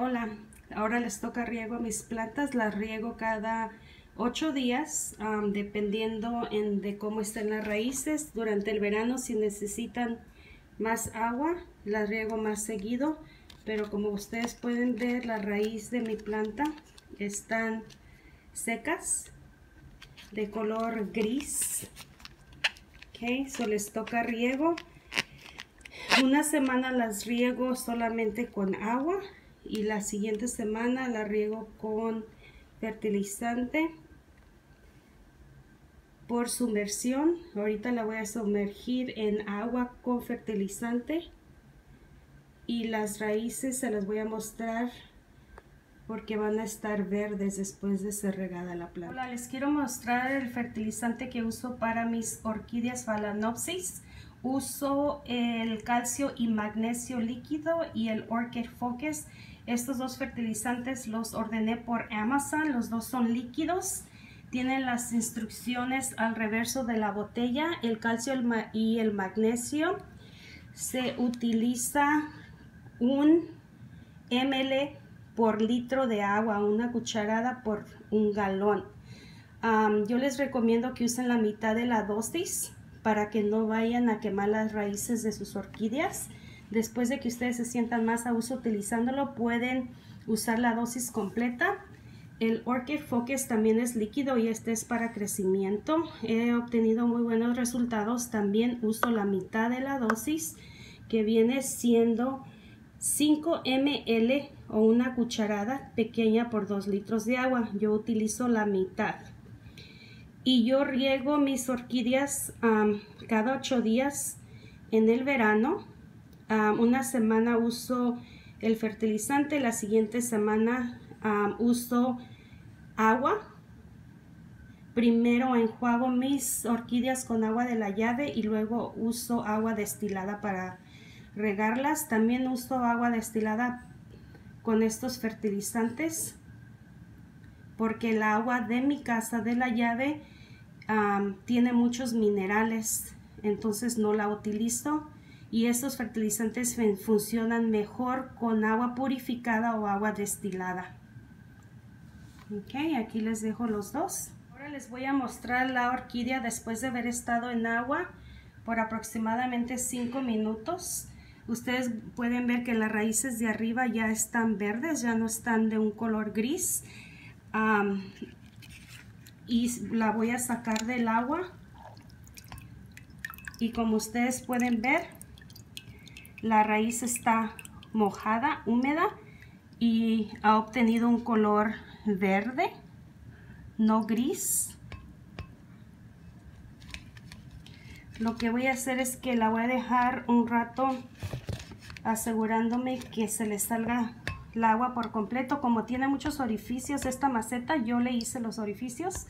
Hola, ahora les toca riego a mis plantas, las riego cada ocho días, dependiendo en, de cómo estén las raíces. Durante el verano, si necesitan más agua, las riego más seguido, pero como ustedes pueden ver, la raíz de mi planta están secas, de color gris. Ok, so les toca riego. Una semana las riego solamente con agua y la siguiente semana la riego con fertilizante por sumersión. Ahorita la voy a sumergir en agua con fertilizante y las raíces se las voy a mostrar porque van a estar verdes después de ser regada la planta. Hola, les quiero mostrar el fertilizante que uso para mis orquídeas Phalaenopsis. Uso el calcio y magnesio líquido y el Orchid Focus. Estos dos fertilizantes los ordené por Amazon, los dos son líquidos. Tienen las instrucciones al reverso de la botella. El calcio y el magnesio se utiliza un ml por litro de agua, una cucharada por un galón. yo les recomiendo que usen la mitad de la dosis para que no vayan a quemar las raíces de sus orquídeas. Después de que ustedes se sientan más a uso utilizándolo, pueden usar la dosis completa. El Orchid Focus también es líquido y este es para crecimiento. He obtenido muy buenos resultados. También uso la mitad de la dosis que viene siendo 5 ml o una cucharada pequeña por 2 litros de agua. Yo utilizo la mitad. Y yo riego mis orquídeas cada 8 días en el verano una semana uso el fertilizante, la siguiente semana uso agua. Primero enjuago mis orquídeas con agua de la llave y luego uso agua destilada para regarlas. También uso agua destilada con estos fertilizantes porque el agua de mi casa de la llave tiene muchos minerales entonces no la utilizo y estos fertilizantes funcionan mejor con agua purificada o agua destilada. Ok, aquí les dejo los dos. Ahora les voy a mostrar la orquídea después de haber estado en agua por aproximadamente 5 minutos. Ustedes pueden ver que las raíces de arriba ya están verdes, ya no están de un color gris. Y la voy a sacar del agua. Y como ustedes pueden ver, la raíz está mojada, húmeda y ha obtenido un color verde, no gris. Lo que voy a hacer es que la voy a dejar un rato asegurándome que se le salga el agua por completo. Como tiene muchos orificios esta maceta, yo le hice los orificios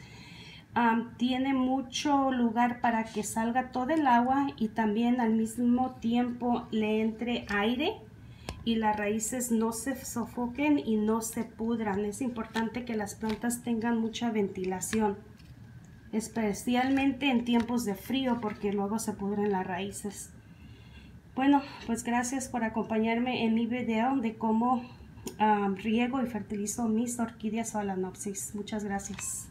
tiene mucho lugar para que salga todo el agua y también al mismo tiempo le entre aire y las raíces no se sofoquen y no se pudran. Es importante que las plantas tengan mucha ventilación, especialmente en tiempos de frío porque luego se pudren las raíces. Bueno, pues gracias por acompañarme en mi video de cómo riego y fertilizo mis orquídeas solanopsis. Muchas gracias.